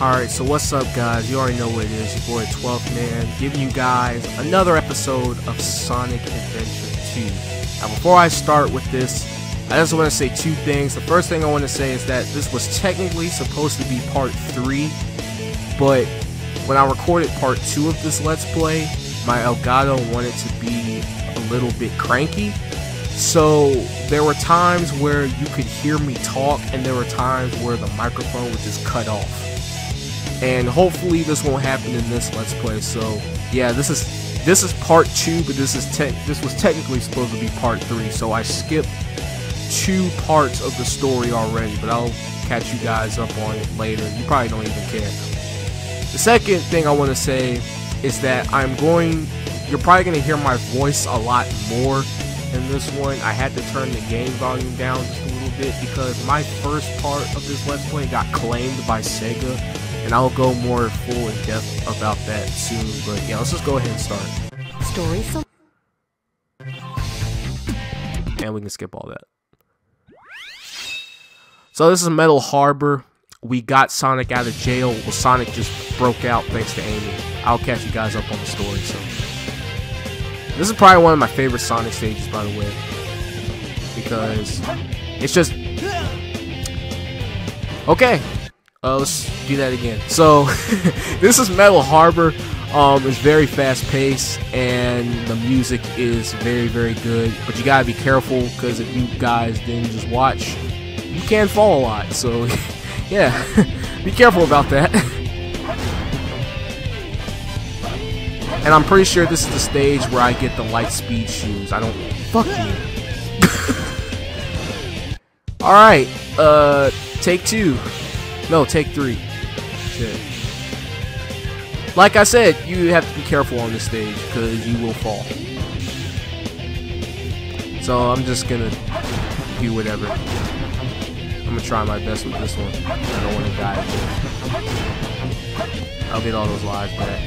Alright, so what's up guys? You already know what it is. Your boy 12th Man giving you guys another episode of Sonic Adventure 2. Now before I start with this, I just want to say two things. The first thing I want to say is that this was technically supposed to be part 3, but when I recorded part 2 of this Let's Play, my Elgato wanted to be a little bit cranky. So there were times where you could hear me talk, and there were times where the microphone would just cut off and hopefully this won't happen in this let's play. So yeah this is this is part two but this is te- this was technically supposed to be part three. So i skipped two parts of the story already but i'll catch you guys up on it later. You probably don't even care. The second thing i want to say is that i'm going you're probably going to hear my voice a lot more in this one. I had to turn the game volume down just a little bit because my first part of this let's play got claimed by sega and I'll go more full in depth about that soon. But yeah, let's just go ahead and start. Story so And we can skip all that. So this is Metal Harbor. We got Sonic out of jail. Well, Sonic just broke out thanks to Amy. I'll catch you guys up on the story. So this is probably one of my favorite Sonic stages, by the way, because it's just okay. Uh, let's do that again. So, this is Metal Harbor. Um, it's very fast paced, and the music is very, very good. But you gotta be careful because if you guys didn't just watch, you can fall a lot. So, yeah, be careful about that. and I'm pretty sure this is the stage where I get the light speed shoes. I don't. Fuck you. Alright, uh, take two. No, take three. Shit. Like I said, you have to be careful on this stage because you will fall. So I'm just gonna do whatever. I'm gonna try my best with this one. I don't want to die again. I'll get all those lives back.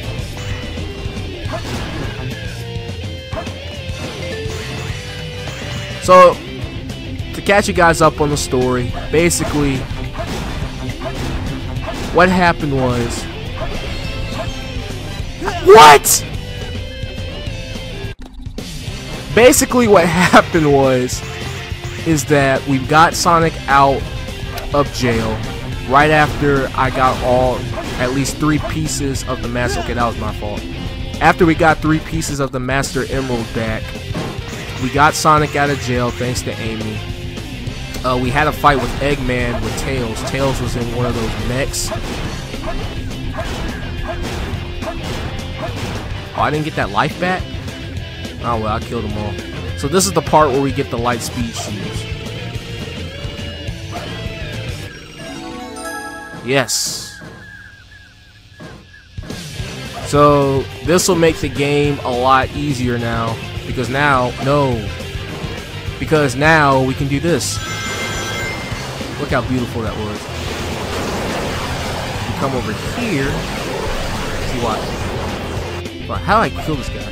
So, to catch you guys up on the story, basically, what happened was what? Basically what happened was is that we got Sonic out of jail right after I got all at least three pieces of the master okay that was my fault. After we got three pieces of the master emerald back we got Sonic out of jail thanks to Amy uh, we had a fight with Eggman with Tails. Tails was in one of those mechs. Oh, I didn't get that life back? Oh well, I killed them all. So this is the part where we get the light speed shoes. Yes. So this will make the game a lot easier now because now, no, because now we can do this. Look how beautiful that was. You come over here. See what? But how do I kill this guy?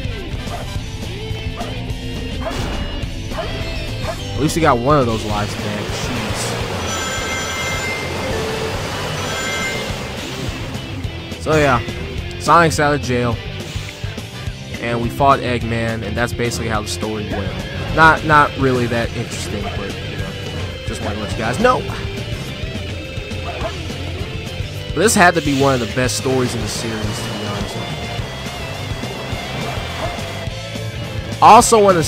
At least we got one of those lives back. Jeez. So yeah, Sonic's out of jail, and we fought Eggman, and that's basically how the story went. Not not really that interesting, but just let you guys know. But this had to be one of the best stories in the series, to be honest also want to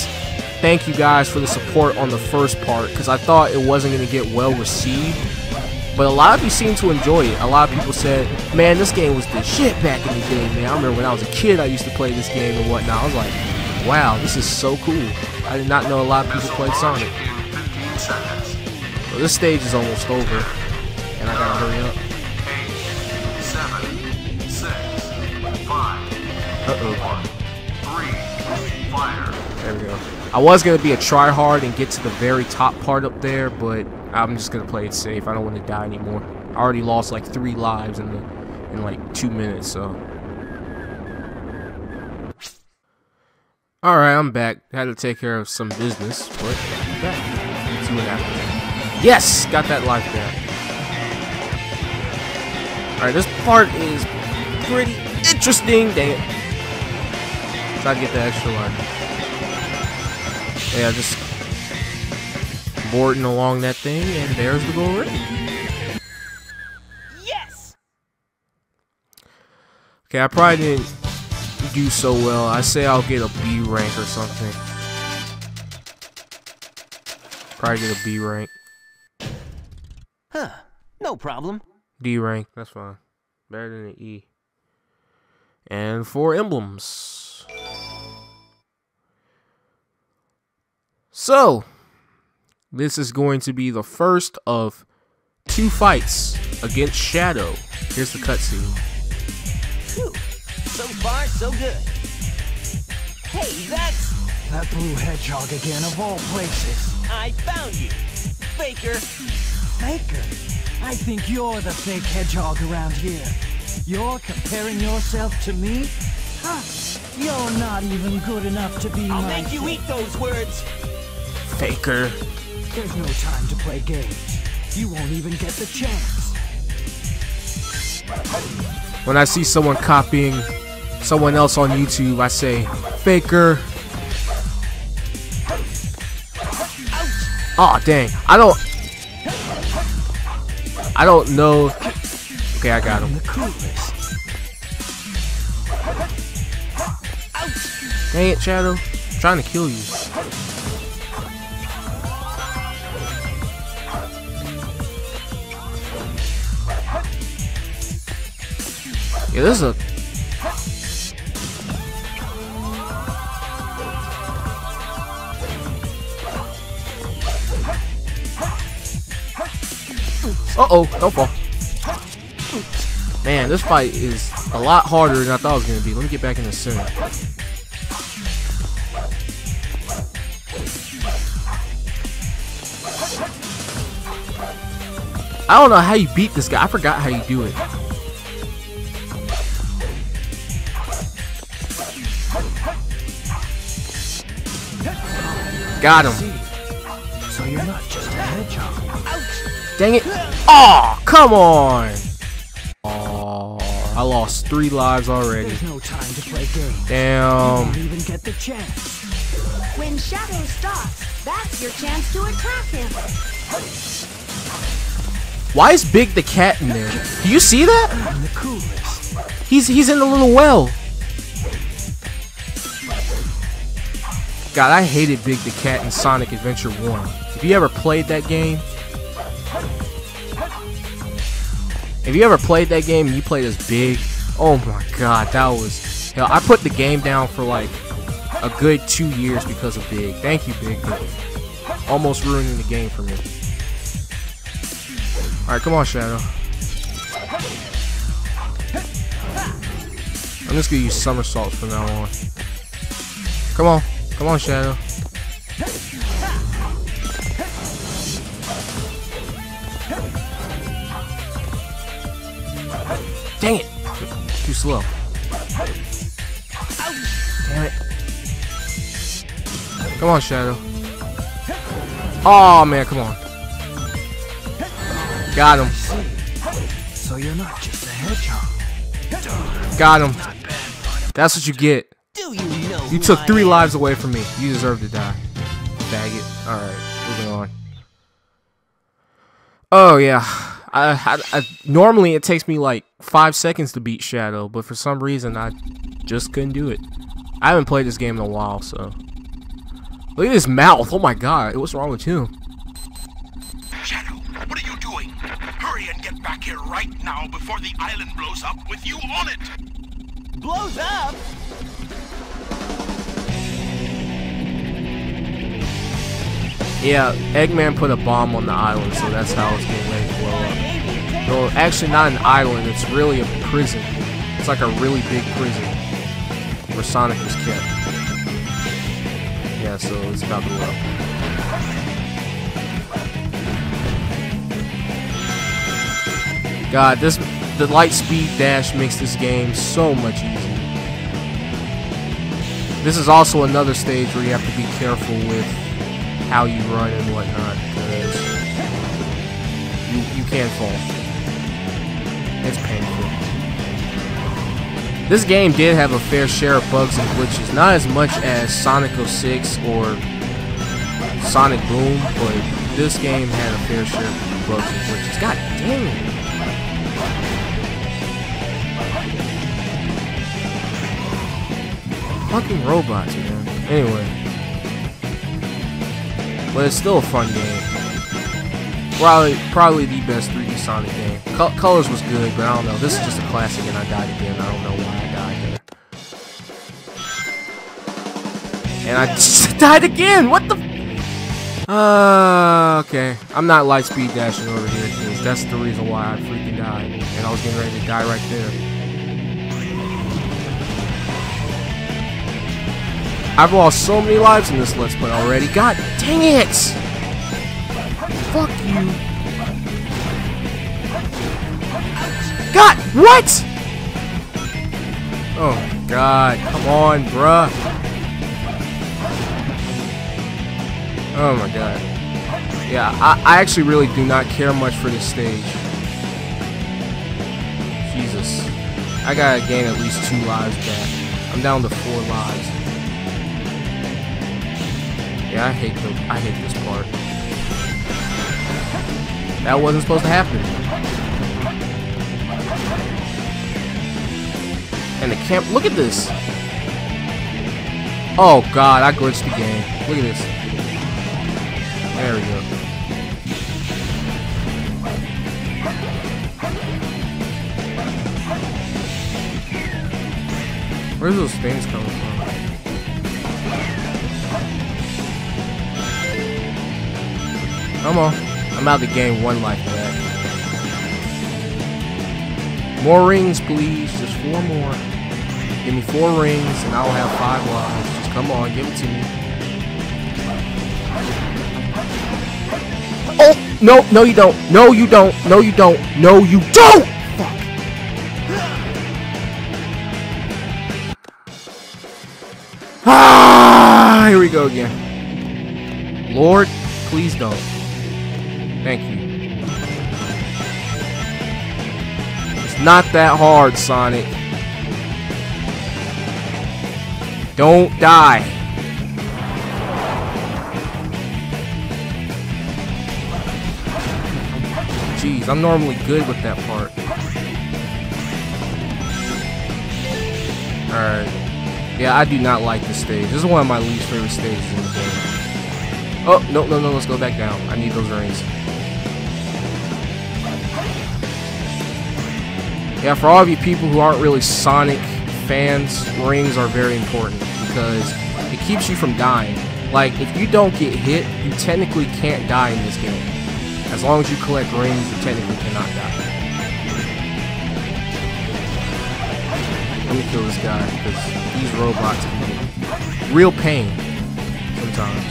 thank you guys for the support on the first part, because I thought it wasn't going to get well received. But a lot of you seem to enjoy it. A lot of people said, man, this game was the shit back in the day, man. I remember when I was a kid, I used to play this game and whatnot. I was like, wow, this is so cool. I did not know a lot of people played Sonic. Well, this stage is almost over, and I gotta hurry up. Three, fire. There we go. I was gonna be a tryhard and get to the very top part up there, but I'm just gonna play it safe. I don't want to die anymore. I already lost like three lives in the in like two minutes, so. Alright, I'm back. Had to take care of some business, but I'm back. See what happens. Yes! Got that life back. Alright, this part is pretty interesting. Dang it. Try to get the extra line. Yeah, just boarding along that thing, and there's the goal ring. Yes! Okay, I probably didn't do so well. I say I'll get a B rank or something. Probably get a B rank. Huh. No problem. D rank, that's fine. Better than an E. And four emblems. So, this is going to be the first of two fights against Shadow. Here's the cutscene. So far, so good. Hey, that's... That blue hedgehog again, of all places. I found you. Faker. Faker. I think you're the fake hedgehog around here. You're comparing yourself to me? Huh. You're not even good enough to be I'll my make you eat those words. Faker. There's no time to play games. You won't even get the chance. When I see someone copying someone else on YouTube, I say, Faker. Aw, oh, dang. I don't. I don't know. Okay, I got him. Dang it, Shadow. I'm trying to kill you. Yeah, this is a. Uh oh, don't fall. Man, this fight is a lot harder than I thought it was gonna be. Let me get back in the center. I don't know how you beat this guy. I forgot how you do it. Got him. So you're not just a hedgehog. Dang it. Oh, come on. Oh, I lost three lives already. There's no time to play games. Damn. won't even get the chance. When Shadow stops, that's your chance to attack him. Why is Big the cat in there? Do you see that? I'm the coolest. He's he's in the little well. God, I hated Big the Cat in Sonic Adventure 1. If you ever played that game, if you ever played that game you played as Big, oh my god, that was hell. I put the game down for like a good two years because of Big. Thank you, Big, almost ruining the game for me. Alright, come on, Shadow. I'm just gonna use somersaults from now on. Come on. Come on, Shadow. Slow. Damn it. Come on, Shadow. Oh man, come on. Got him. So you're not just a hedgehog. Got him. That's what you get. You know You who took three lives away from me. You deserve to die. Faggot. Alright, moving on. Oh, yeah. I, I, I Normally, it takes me like five seconds to beat Shadow, but for some reason, I just couldn't do it. I haven't played this game in a while, so. Look at his mouth. Oh my god. What's wrong with him? Shadow, what are you doing? Hurry and get back here right now before the island blows up with you on it! Blows up? Yeah, Eggman put a bomb on the island, so that's how it's getting ready to blow up. No, actually not an island, it's really a prison. It's like a really big prison where Sonic was kept. Yeah, so it's about to blow up. God, this the light speed dash makes this game so much easier. This is also another stage where you have to be careful with how you run and whatnot because you you can fall. It's painful. This game did have a fair share of bugs and glitches, not as much as Sonic 06 or Sonic Boom, but this game had a fair share of bugs and glitches. God damn it. Fucking robots, man. Anyway. But it's still a fun game. Probably, probably the best 3D Sonic game. Co Colors was good, but I don't know. This is just a classic, and I died again. I don't know why I died. And I just died again. What the? Uh, okay. I'm not light speed dashing over here because that's the reason why I freaking died, and I was getting ready to die right there. I've lost so many lives in this Let's Play already. God dang it! Fuck you. God, what? Oh, God. Come on, bruh. Oh, my God. Yeah, I, I actually really do not care much for this stage. Jesus. I gotta gain at least two lives back. I'm down to four lives. I hate the I hate this part. That wasn't supposed to happen. And the camp look at this. Oh god, I glitched the game. Look at this. There we go. Where's those things coming from? Come on. I'm about to gain one life back. More rings, please. Just four more. Give me four rings and I'll have five lives. Just come on, give it to me. Oh! No, no you don't. No you don't. No you don't. No you don't! Fuck. Ah! Here we go again. Lord, please don't. Thank you. It's not that hard, Sonic. Don't die. Jeez, I'm normally good with that part. Alright. Yeah, I do not like this stage. This is one of my least favorite stages in the game. Oh, no, no, no, let's go back down. I need those rings. Yeah, for all of you people who aren't really Sonic fans, rings are very important because it keeps you from dying. Like, if you don't get hit, you technically can't die in this game. As long as you collect rings, you technically cannot die. Let me kill this guy because these robots can be real pain sometimes.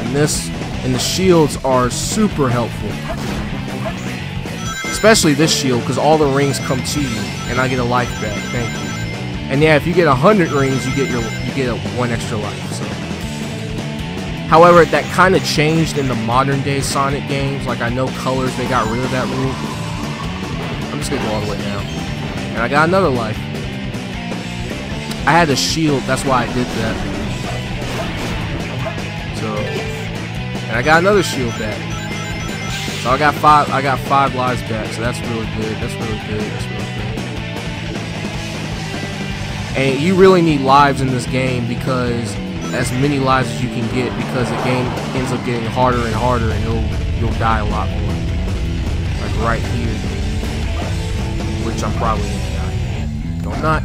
And this and the shields are super helpful. Especially this shield, because all the rings come to you, and I get a life back. Thank you. And yeah, if you get a hundred rings, you get your you get a one extra life. So. However, that kind of changed in the modern day Sonic games. Like I know Colors, they got rid of that rule. I'm just gonna go all the way down, and I got another life. I had a shield, that's why I did that. So, and I got another shield back. So I got five. I got five lives back. So that's really good. That's really good. That's really good. And you really need lives in this game because as many lives as you can get because the game ends up getting harder and harder and you'll you'll die a lot more. Like right here, which I'm probably gonna die. Don't not.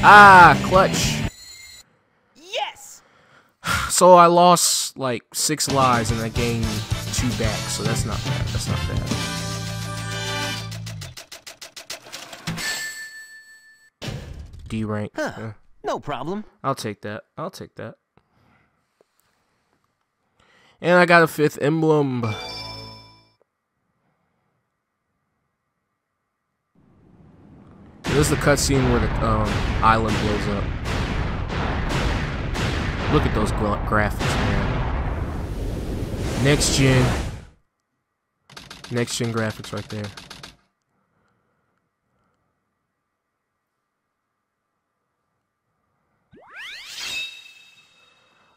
Ah, clutch. So I lost like six lives and I gained two back, so that's not bad. That's not bad. D rank. Huh. Yeah, No problem. I'll take that. I'll take that. And I got a fifth emblem. This is the cutscene where the um, island blows up. Look at those graphics, man. Next gen. Next gen graphics right there.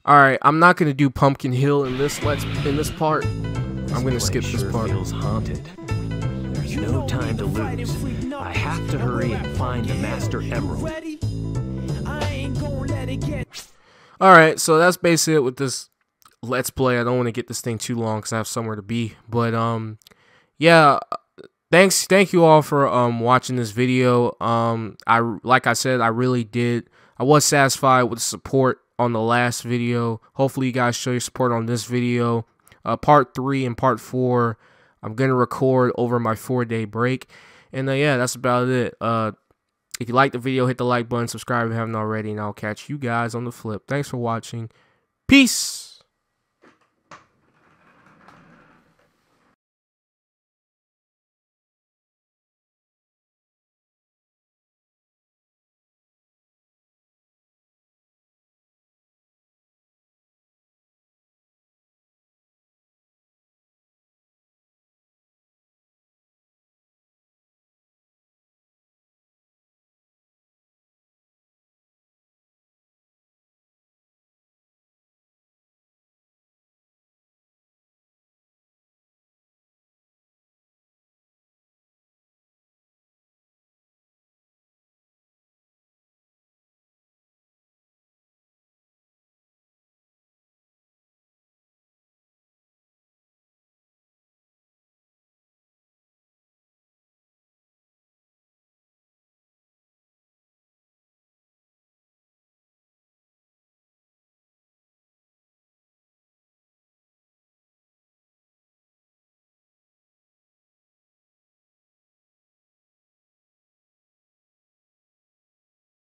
Alright, I'm not gonna do Pumpkin Hill in this let's in this part. I'm gonna skip this part. Feels haunted. There's no time to lose. I have to hurry and find the Master Emerald. All right, so that's basically it with this let's play. I don't want to get this thing too long because I have somewhere to be. But um, yeah, thanks, thank you all for um watching this video. Um, I like I said, I really did. I was satisfied with the support on the last video. Hopefully, you guys show your support on this video. Uh, part three and part four, I'm gonna record over my four day break. And uh, yeah, that's about it. Uh, if you like the video, hit the like button, subscribe if you haven't already, and I'll catch you guys on the flip. Thanks for watching. Peace.